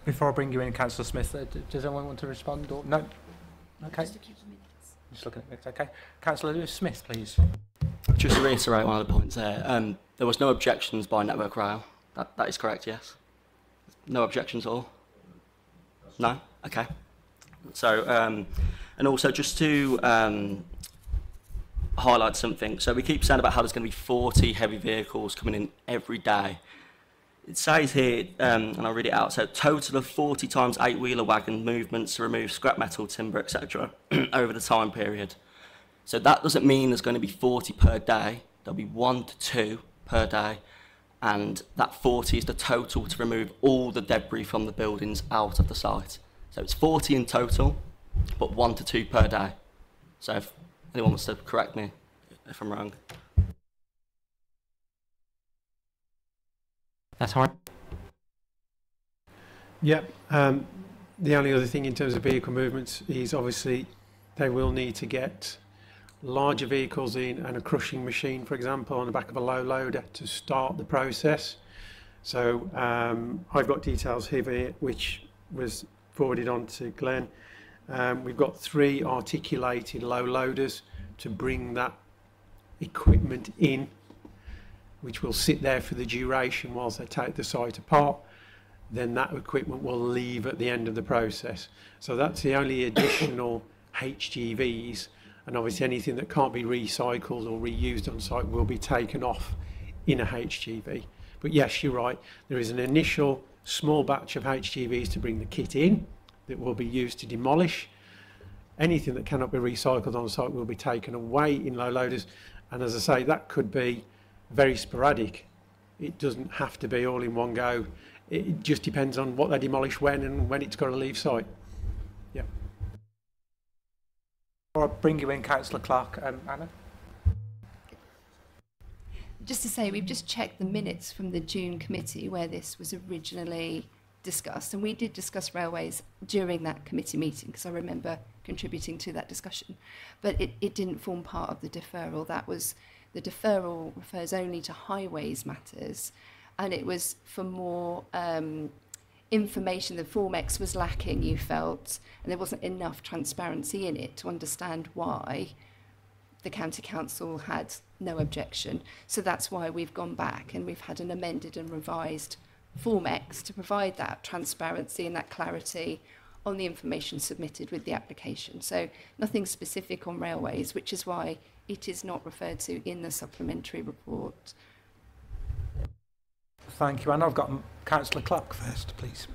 Before I bring you in, Councillor Smith, uh, does anyone want to respond? Or no? Okay. just to keep the minutes. Just looking at it. Okay. Councillor Lewis Smith, please. Just to reiterate one of the points there, um, there was no objections by Network Rail. That, that is correct, yes? No objections at all? No? Okay. So, um, and also just to um, highlight something. So we keep saying about how there's going to be 40 heavy vehicles coming in every day. It says here, um, and I'll read it out, so total of 40 times eight-wheeler wagon movements to remove scrap metal, timber, etc. over the time period. So that doesn't mean there's going to be 40 per day. There'll be one to two per day. And that 40 is the total to remove all the debris from the buildings out of the site. So it's 40 in total, but one to two per day. So if anyone wants to correct me if I'm wrong. That's hard. Yeah. Um, the only other thing in terms of vehicle movements is obviously they will need to get larger vehicles in and a crushing machine, for example, on the back of a low loader to start the process. So um, I've got details here which was forwarded on to Glenn. Um, we've got three articulated low loaders to bring that equipment in, which will sit there for the duration whilst they take the site apart. Then that equipment will leave at the end of the process. So that's the only additional HGVs and obviously anything that can't be recycled or reused on site will be taken off in a HGV. But yes, you're right, there is an initial small batch of HGVs to bring the kit in that will be used to demolish. Anything that cannot be recycled on site will be taken away in low loaders. And as I say, that could be very sporadic. It doesn't have to be all in one go. It just depends on what they demolish when and when it's got to leave site. Yeah. I'll bring you in, Councillor Clark. Um, Anna? Just to say, we've just checked the minutes from the June committee where this was originally discussed, and we did discuss railways during that committee meeting because I remember contributing to that discussion, but it, it didn't form part of the deferral. That was the deferral refers only to highways matters, and it was for more um, information The Form X was lacking, you felt, and there wasn't enough transparency in it to understand why the County Council had no objection. So that's why we've gone back and we've had an amended and revised Form X to provide that transparency and that clarity on the information submitted with the application. So nothing specific on railways, which is why it is not referred to in the supplementary report. Thank you, Anna. I've got Councillor Clark first, please.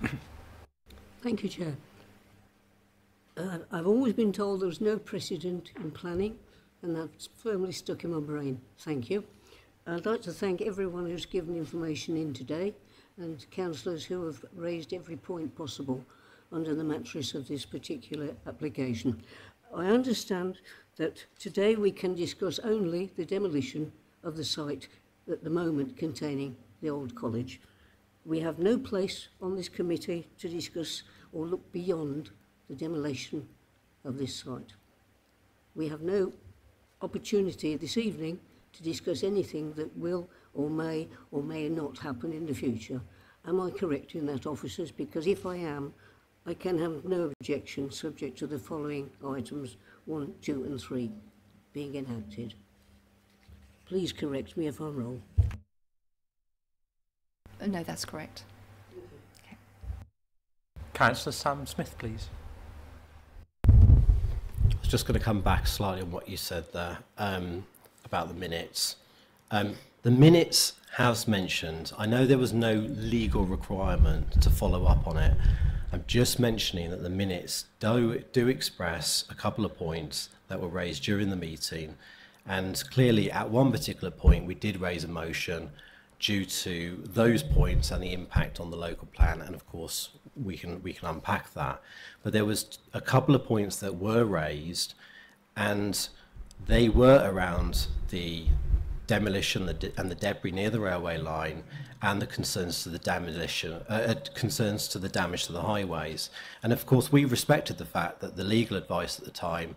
Thank you, Chair. Uh, I've always been told there's no precedent in planning, and that's firmly stuck in my brain. Thank you. I'd like to thank everyone who's given information in today and councillors who have raised every point possible under the mattress of this particular application. I understand that today we can discuss only the demolition of the site at the moment containing the old college. We have no place on this committee to discuss or look beyond the demolition of this site. We have no opportunity this evening to discuss anything that will or may or may not happen in the future. Am I correct in that, officers? Because if I am, I can have no objection subject to the following items 1, 2 and 3 being enacted. Please correct me if I'm wrong. Uh, no, that's correct. Councillor Sam Smith, please. I was just going to come back slightly on what you said there um, about the minutes. Um, the minutes has mentioned, I know there was no legal requirement to follow up on it. I'm just mentioning that the minutes do, do express a couple of points that were raised during the meeting. And clearly, at one particular point, we did raise a motion due to those points and the impact on the local plan. And of course, we can we can unpack that. But there was a couple of points that were raised, and they were around the demolition and the debris near the railway line and the concerns to the demolition uh, uh, concerns to the damage to the highways and of course we respected the fact that the legal advice at the time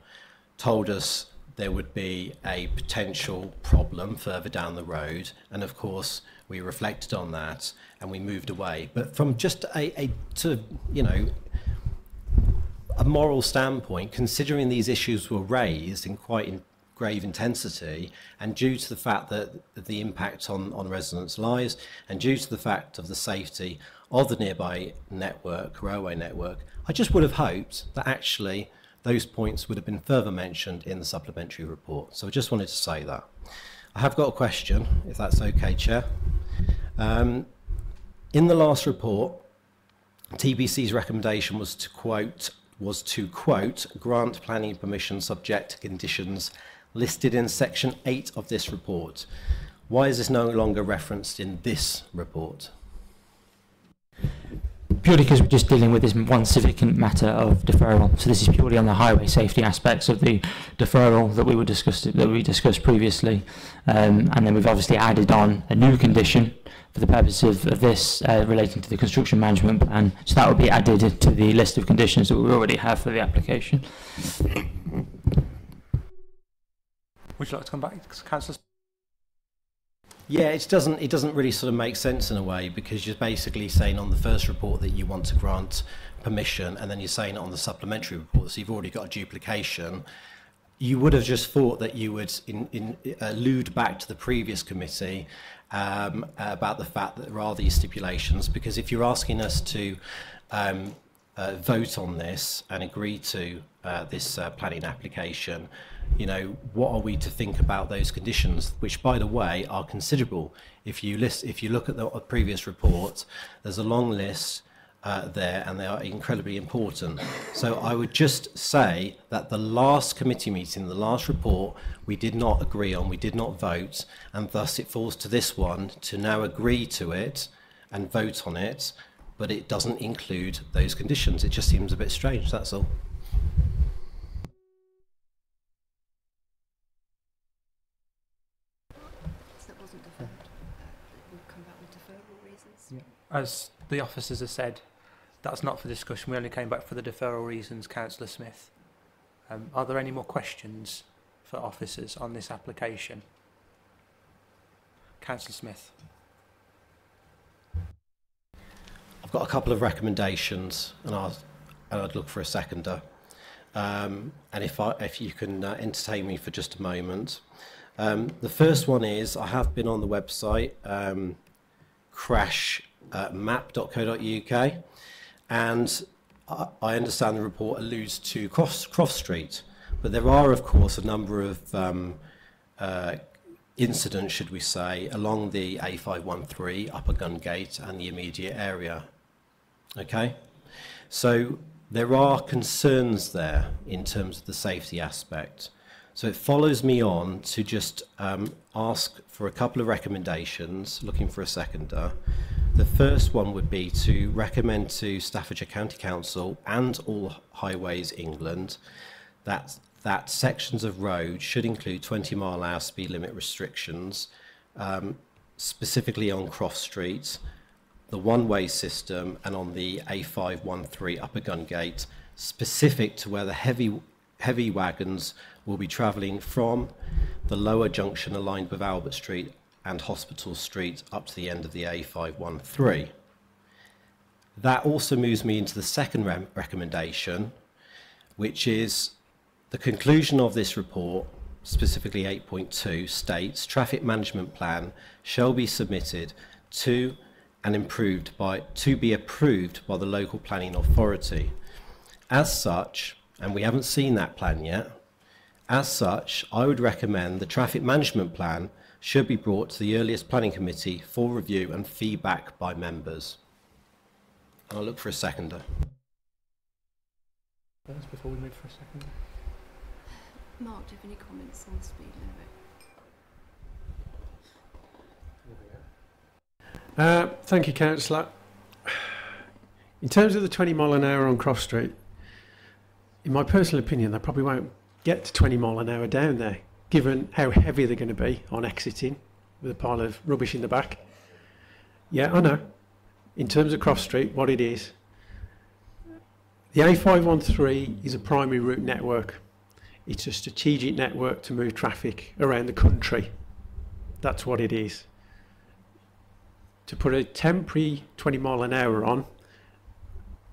told us there would be a potential problem further down the road and of course we reflected on that and we moved away. But from just a, a of, you know, a moral standpoint, considering these issues were raised in quite in grave intensity and due to the fact that the impact on, on residents' lies, and due to the fact of the safety of the nearby network, railway network, I just would have hoped that actually those points would have been further mentioned in the supplementary report. So I just wanted to say that. I have got a question, if that's okay, Chair. Um, in the last report, TBC's recommendation was to quote was to quote grant planning permission subject to conditions listed in section 8 of this report. Why is this no longer referenced in this report? purely because we're just dealing with this one significant matter of deferral. So this is purely on the highway safety aspects of the deferral that we were discussed that we discussed previously, um, and then we've obviously added on a new condition for the purpose of, of this uh, relating to the construction management plan. So that will be added to the list of conditions that we already have for the application. Would you like to come back, Councillor? Yeah, it doesn't it doesn't really sort of make sense in a way because you're basically saying on the first report that you want to grant permission and then you're saying on the supplementary report so you've already got a duplication. You would have just thought that you would in, in, allude back to the previous committee um, about the fact that there are these stipulations because if you're asking us to um, uh, vote on this and agree to uh, this uh, planning application, you know, what are we to think about those conditions, which, by the way, are considerable. If you list, if you look at the previous report, there's a long list uh, there, and they are incredibly important. So I would just say that the last committee meeting, the last report, we did not agree on, we did not vote, and thus it falls to this one to now agree to it and vote on it, but it doesn't include those conditions. It just seems a bit strange. That's all. As the officers have said, that's not for discussion. We only came back for the deferral reasons, Councillor Smith. Um, are there any more questions for officers on this application? Councillor Smith. I've got a couple of recommendations, and and I'd look for a seconder. Um, and if, I, if you can uh, entertain me for just a moment. Um, the first one is I have been on the website, um, crash uh, map.co.uk, and I, understand the report alludes to Cross, Croft Street, but there are, of course, a number of um, uh, incidents, should we say, along the A513, Upper Gungate, and the immediate area. Okay? So there are concerns there in terms of the safety aspect. So it follows me on to just um, ask for a couple of recommendations, looking for a seconder. The first one would be to recommend to Staffordshire County Council and all highways England that that sections of road should include 20 mile hour speed limit restrictions, um, specifically on Croft Street, the one-way system, and on the A513 Upper Gungate, specific to where the heavy heavy wagons will be travelling from the lower junction aligned with Albert Street and Hospital Street up to the end of the A513. That also moves me into the second re recommendation, which is the conclusion of this report, specifically 8.2, states traffic management plan shall be submitted to and improved by to be approved by the local planning authority. As such, and we haven't seen that plan yet. As such, I would recommend the traffic management plan should be brought to the earliest planning committee for review and feedback by members. I'll look for a seconder. That's Before we move for a second. Mark, do you have any comments on the speed limit? Uh, thank you, Councillor. In terms of the 20 mile an hour on Cross Street, in my personal opinion, they probably won't get to 20 mile an hour down there, given how heavy they're going to be on exiting with a pile of rubbish in the back. Yeah, I know. In terms of Cross Street, what it is, the A513 is a primary route network. It's a strategic network to move traffic around the country. That's what it is. To put a temporary 20 mile an hour on,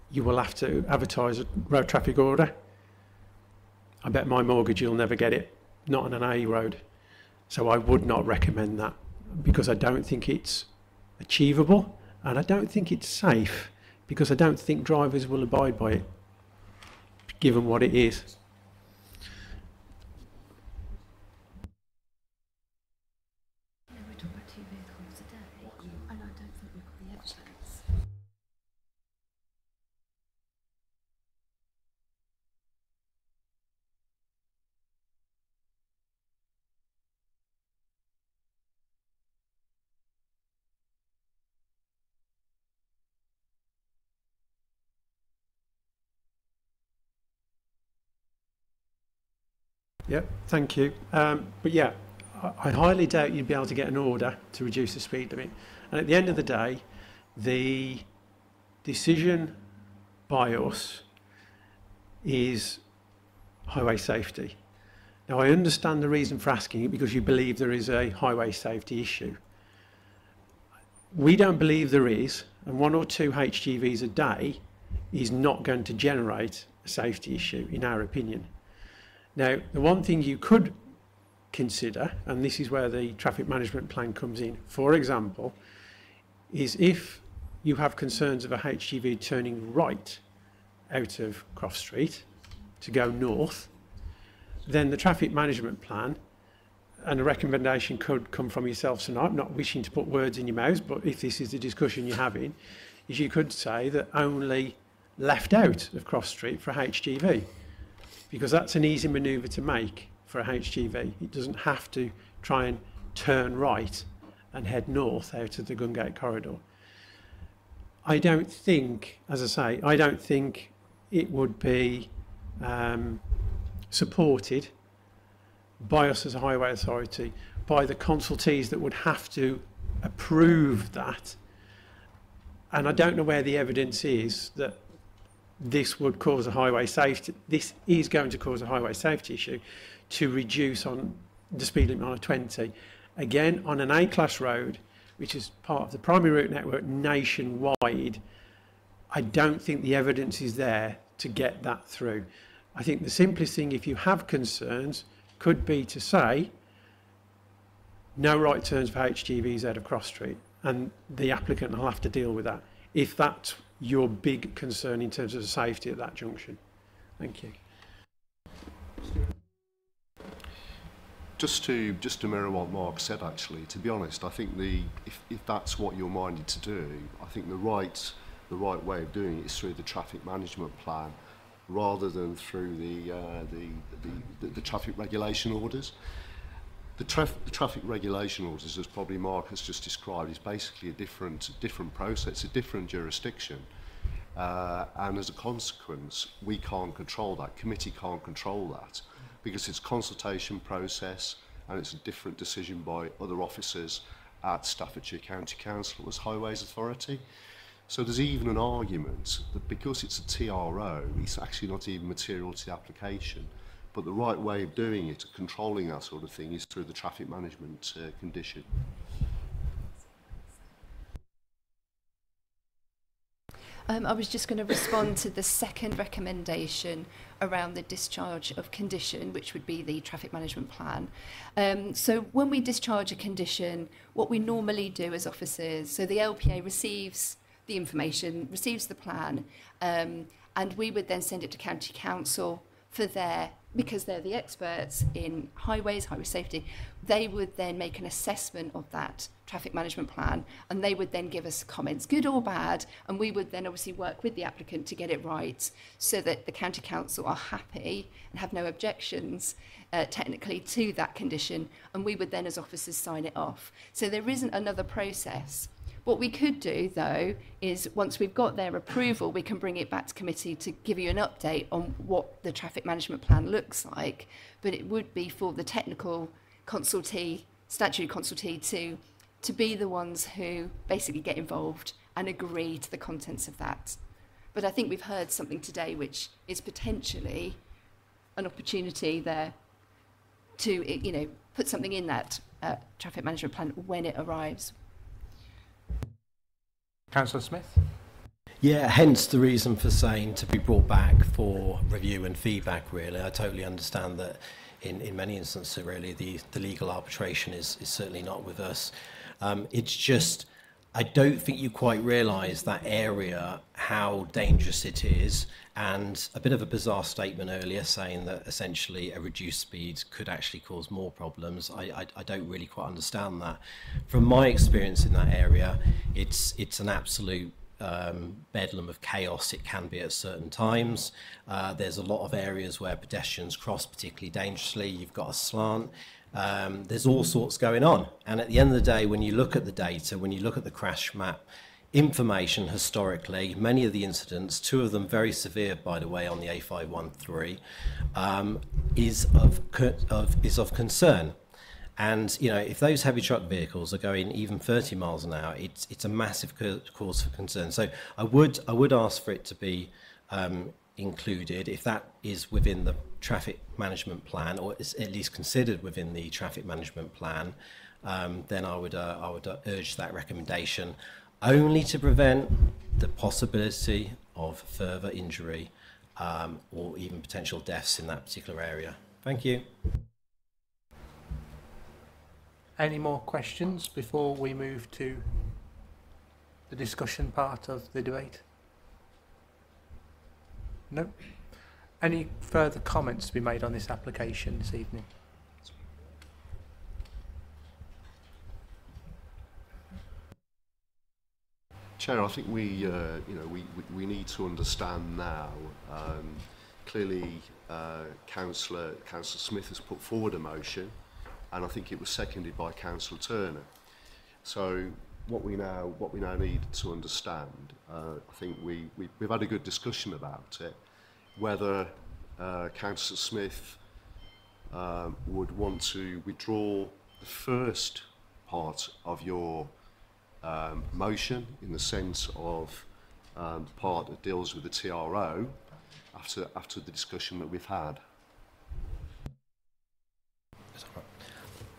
you will have to advertise a road traffic order I bet my mortgage you'll never get it, not on an A road. So I would not recommend that because I don't think it's achievable and I don't think it's safe because I don't think drivers will abide by it given what it is. Yep, thank you. Um, but yeah, I, I highly doubt you'd be able to get an order to reduce the speed limit. And at the end of the day, the decision by us is highway safety. Now, I understand the reason for asking it because you believe there is a highway safety issue. We don't believe there is, and one or two HGVs a day is not going to generate a safety issue, in our opinion. Now, the one thing you could consider, and this is where the traffic management plan comes in, for example, is if you have concerns of a HGV turning right out of Croft Street to go north, then the traffic management plan and a recommendation could come from yourself tonight, not wishing to put words in your mouths, but if this is the discussion you're having, is you could say that only left out of Cross Street for HGV, because that's an easy manoeuvre to make for a HGV. It doesn't have to try and turn right and head north out of the Gungate corridor. I don't think, as I say, I don't think it would be um, supported by us as a highway authority, by the consultees that would have to approve that. And I don't know where the evidence is that this would cause a highway safety, this is going to cause a highway safety issue to reduce on the speed limit on a 20. Again, on an A-class road, which is part of the primary route network nationwide, I don't think the evidence is there to get that through. I think the simplest thing, if you have concerns, could be to say no right turns for HGVs out of Cross Street, and the applicant will have to deal with that if that's your big concern in terms of safety at that junction. Thank you. Just to just to mirror what Mark said, actually, to be honest, I think the if, if that's what you're minded to do, I think the right the right way of doing it is through the traffic management plan, rather than through the uh, the, the, the the traffic regulation orders. The, traf the traffic regulation orders, as probably Mark has just described, is basically a different different process, a different jurisdiction. Uh, and as a consequence, we can't control that. Committee can't control that because it's consultation process and it's a different decision by other officers at Staffordshire County Council as Highways Authority. So there's even an argument that because it's a TRO, it's actually not even material to the application. But the right way of doing it, of controlling that sort of thing, is through the traffic management uh, condition. Um, I was just going to respond to the second recommendation around the discharge of condition, which would be the traffic management plan. Um, so when we discharge a condition, what we normally do as officers, so the LPA receives the information, receives the plan, um, and we would then send it to county council for their because they're the experts in highways, highway safety, they would then make an assessment of that traffic management plan and they would then give us comments, good or bad, and we would then obviously work with the applicant to get it right so that the county council are happy and have no objections uh, technically to that condition and we would then as officers sign it off. So there isn't another process What we could do, though, is once we've got their approval, we can bring it back to committee to give you an update on what the traffic management plan looks like. But it would be for the technical consultee, statutory consultee, to, to be the ones who basically get involved and agree to the contents of that. But I think we've heard something today which is potentially an opportunity there to, you know, put something in that uh, traffic management plan when it arrives. Councillor Smith? Yeah, hence the reason for saying to be brought back for review and feedback, really. I totally understand that in, in many instances, really, the, the legal arbitration is, is certainly not with us. Um, it's just, I don't think you quite realise that area, how dangerous it is, and a bit of a bizarre statement earlier saying that essentially a reduced speed could actually cause more problems. I, I, I don't really quite understand that. From my experience in that area, it's it's an absolute um, bedlam of chaos it can be at certain times. Uh, there's a lot of areas where pedestrians cross particularly dangerously. You've got a slant. Um, there's all sorts going on. And at the end of the day, when you look at the data, when you look at the crash map, information historically, many of the incidents, two of them very severe, by the way, on the A513, um, is of, of is of concern. And you know, if those heavy truck vehicles are going even 30 miles an hour, it's it's a massive cause for concern. So I would I would ask for it to be um, included if that is within the traffic management plan or is at least considered within the traffic management plan. Um, then I would uh, I would uh, urge that recommendation only to prevent the possibility of further injury um, or even potential deaths in that particular area. Thank you. Any more questions before we move to the discussion part of the debate? No? Any further comments to be made on this application this evening? Chair, I think we, uh, you know, we, we, we need to understand now. Um, clearly, uh, Councillor Councillor Smith has put forward a motion, and I think it was seconded by Councillor Turner. So what we now what we now need to understand, uh, I think we, we we've had a good discussion about it, whether uh, Councillor Smith um, would want to withdraw the first part of your um, motion in the sense of um, part that deals with the TRO after, after the discussion that we've had.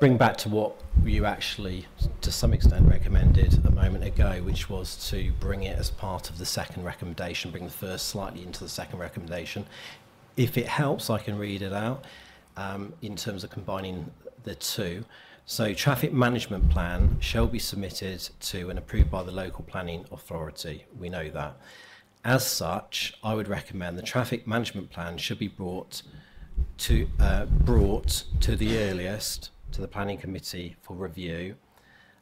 Bring back to what you actually, to some extent, recommended a moment ago, which was to bring it as part of the second recommendation, bring the first slightly into the second recommendation. If it helps, I can read it out um, in terms of combining the two. So traffic management plan shall be submitted to and approved by the local planning authority. We know that. As such, I would recommend the traffic management plan should be brought to uh, brought to the earliest to the planning committee for review,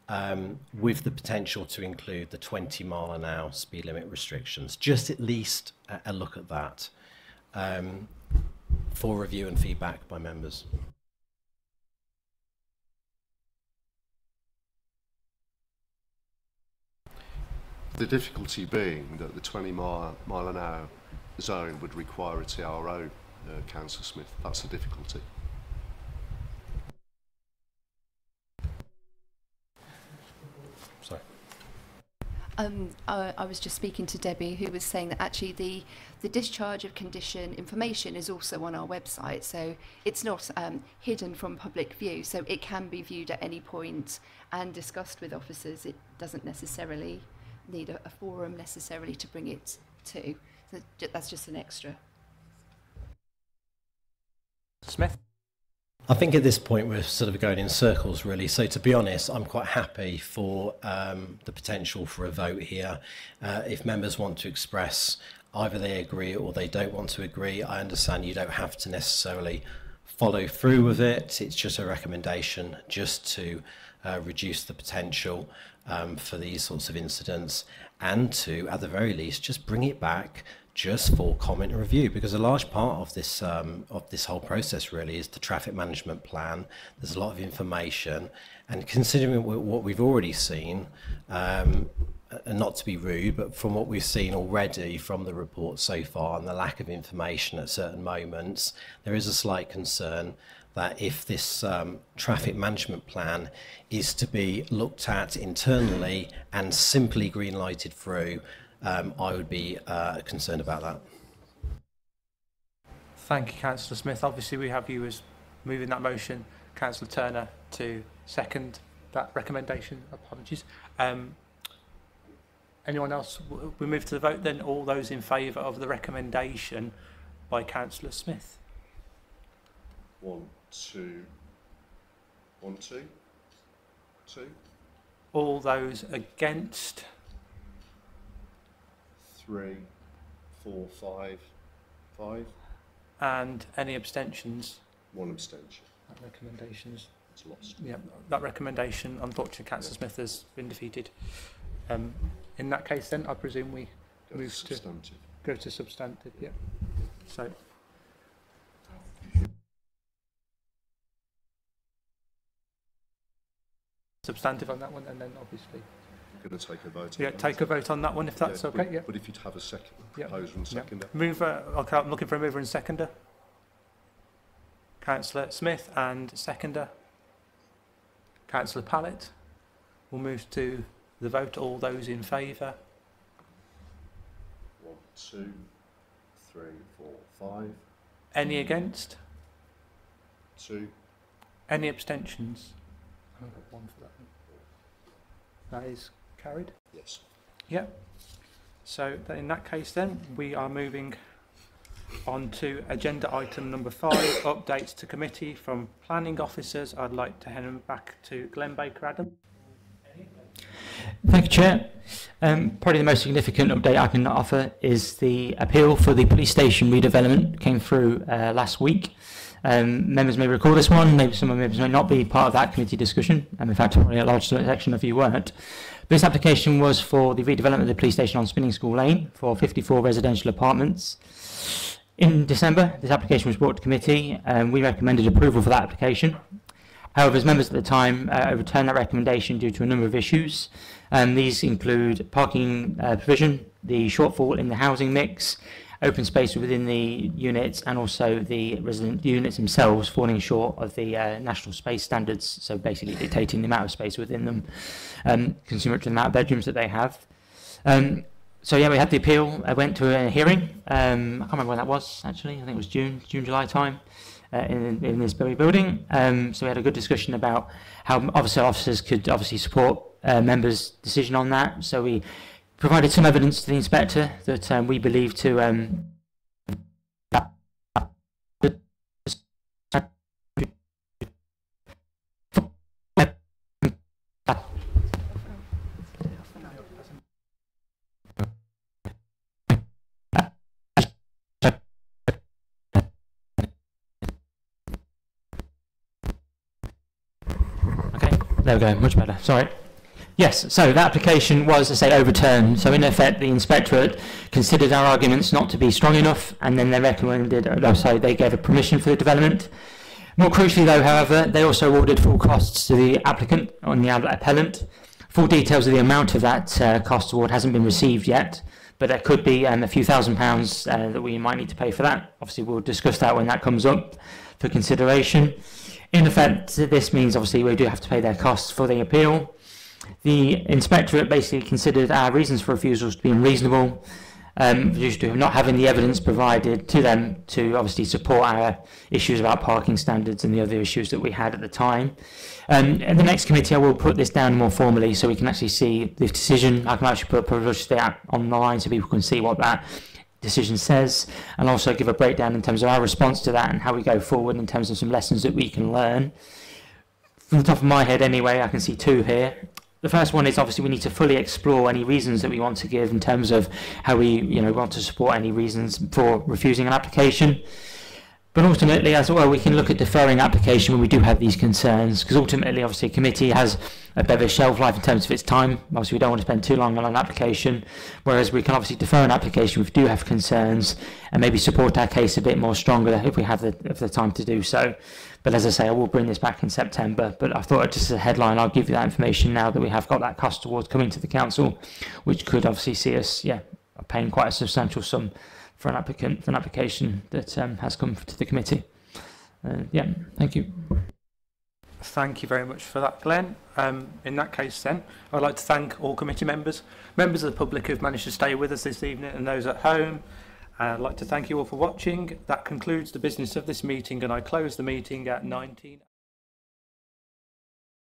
um, with the potential to include the 20 mile an hour speed limit restrictions. Just at least a, a look at that um, for review and feedback by members. The difficulty being that the 20 mile, mile an hour zone would require a TRO, uh, Councillor Smith. That's the difficulty. Um, I, I was just speaking to Debbie, who was saying that actually the the discharge of condition information is also on our website, so it's not um, hidden from public view. So it can be viewed at any point and discussed with officers. It doesn't necessarily need a, a forum necessarily to bring it to. So that's just an extra. Smith? I think at this point we're sort of going in circles, really. So to be honest, I'm quite happy for um, the potential for a vote here. Uh, if members want to express either they agree or they don't want to agree, I understand you don't have to necessarily follow through with it. It's just a recommendation just to uh, reduce the potential um, for these sorts of incidents and to, at the very least, just bring it back just for comment and review because a large part of this um, of this whole process really is the traffic management plan. There's a lot of information, and considering what we've already seen, um, and not to be rude, but from what we've seen already from the report so far and the lack of information at certain moments, there is a slight concern that if this um, traffic management plan is to be looked at internally and simply green lighted through, um, I would be uh, concerned about that. Thank you, Councillor Smith. Obviously, we have you as moving that motion, Councillor Turner to second that recommendation. Apologies. Um, anyone else? We move to the vote then. All those in favour of the recommendation by Councillor Smith? One, two, one, two, two. All those against? Three, four, five, five. And any abstentions? One abstention. That recommendations. It's lost. Yeah, that recommendation, unfortunately, Councillor Smith has been defeated. Um, in that case, then I presume we Go move to to substantive. go to substantive. Yeah. So substantive on that one, and then obviously going to take a vote. Yeah, on that. take a vote on that one if that's Yeah, okay. but, Yeah. But if you'd have a second, Yeah. proposer and Yeah. Mover, okay, I'm looking for a mover and seconder. Councillor Smith and seconder. Councillor Pallett. We'll move to the vote. All those in favour? One, two, three, four, five, Any against? two. Any abstentions? I've got one for that. That is carried. Yes. Yep. So th- in that case then, we are moving on to agenda item number five, updates to committee from planning officers. I'd like to hand them back to Glenn Baker Adam. Thank you, Chair. Um, probably the most significant update I can offer is the appeal for the police station redevelopment came through uh, last week. Um, members may recall this one, maybe some of the members may not be part of that committee discussion, and in fact probably a large section of you weren't. This application was for the redevelopment of the police station on Spinning School Lane for 54 residential apartments. In December, this application was brought to committee and we recommended approval for that application. However, as members at the time uh, overturned that recommendation due to a number of issues. Um, these include parking uh, provision, the shortfall in the housing mix, open space within the units, and also the resident units themselves falling short of the uh, national space standards, so basically dictating the amount of space within them, um, consumer to the amount of bedrooms that they have. Um, so yeah, we had the appeal. I went to a hearing. Um, I can't remember when that was actually. I think it was June, June, July time uh, in, in this very building. Um, so we had a good discussion about how officer officers could obviously support uh, members' decision on that. So we provided some evidence to the inspector that um, we believe to um, Okay, there we go, much better. Sorry. Yes, so the application was, I say, overturned. So in effect, the inspectorate considered our arguments not to be strong enough, and then they recommended, oh, sorry, they gave a permission for the development. More crucially, though, however, they also ordered full costs to the applicant on the appellant. Full details of the amount of that uh, cost award hasn't been received yet, but there could be um, a few thousand pounds uh, that we might need to pay for that. Obviously, we'll discuss that when that comes up for consideration. In effect, this means obviously we do have to pay their costs for the appeal. The inspectorate basically considered our reasons for refusals to be unreasonable, um, due to not having the evidence provided to them to obviously support our issues about parking standards and the other issues that we had at the time. Um, in the next committee, I will put this down more formally so we can actually see the decision. I can actually put publish that on the line so people can see what that decision says, and also give a breakdown in terms of our response to that and how we go forward in terms of some lessons that we can learn. From the top of my head, anyway, I can see two here. The first one is obviously we need to fully explore any reasons that we want to give in terms of how we, you know, want to support any reasons for refusing an application. But ultimately, as well, we can look at deferring application when we do have these concerns, because ultimately, obviously, a committee has a a shelf life in terms of its time. Obviously, we don't want to spend too long on an application, whereas we can obviously defer an application if we do have concerns and maybe support our case a bit more stronger if we have the, if the time to do so. But as I say, I will bring this back in September. But I thought just as a headline, I'll give you that information now that we have got that cost towards coming to the council, which could obviously see us, yeah, paying quite a substantial sum for an applicant for an application that um, has come to the committee. Uh, yeah, thank you. Thank you very much for that, Glenn. Um, in that case, then, I'd like to thank all committee members, members of the public who've managed to stay with us this evening, and those at home. I'd like to thank you all for watching. That concludes the business of this meeting, and I close the meeting at 19.